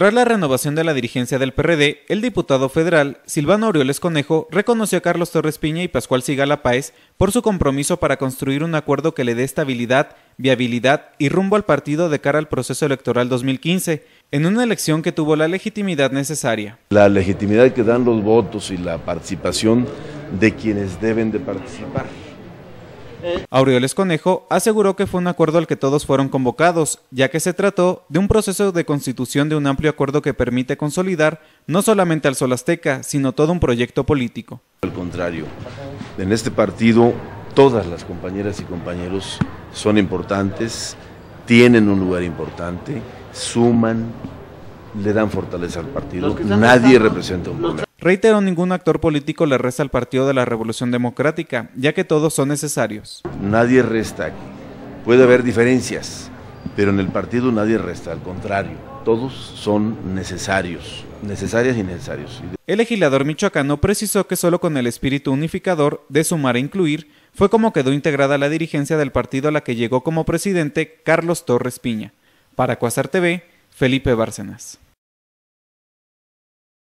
Tras la renovación de la dirigencia del PRD, el diputado federal Silvano Aureoles Conejo reconoció a Carlos Torres Piña y Pascual Sigala Páez por su compromiso para construir un acuerdo que le dé estabilidad, viabilidad y rumbo al partido de cara al proceso electoral 2015, en una elección que tuvo la legitimidad necesaria. La legitimidad que dan los votos y la participación de quienes deben de participar. Aureoles Conejo aseguró que fue un acuerdo al que todos fueron convocados, ya que se trató de un proceso de constitución de un amplio acuerdo que permite consolidar no solamente al Sol Azteca, sino todo un proyecto político. Al contrario, en este partido todas las compañeras y compañeros son importantes, tienen un lugar importante, suman, le dan fortaleza al partido, nadie representa un problema. Reitero, ningún actor político le resta al Partido de la Revolución Democrática, ya que todos son necesarios. Nadie resta aquí. Puede haber diferencias, pero en el partido nadie resta, al contrario, todos son necesarios, necesarias y necesarios. El legislador michoacano precisó que solo con el espíritu unificador de sumar e incluir fue como quedó integrada la dirigencia del partido a la que llegó como presidente Carlos Torres Piña. Para Cuasar TV, Felipe Bárcenas.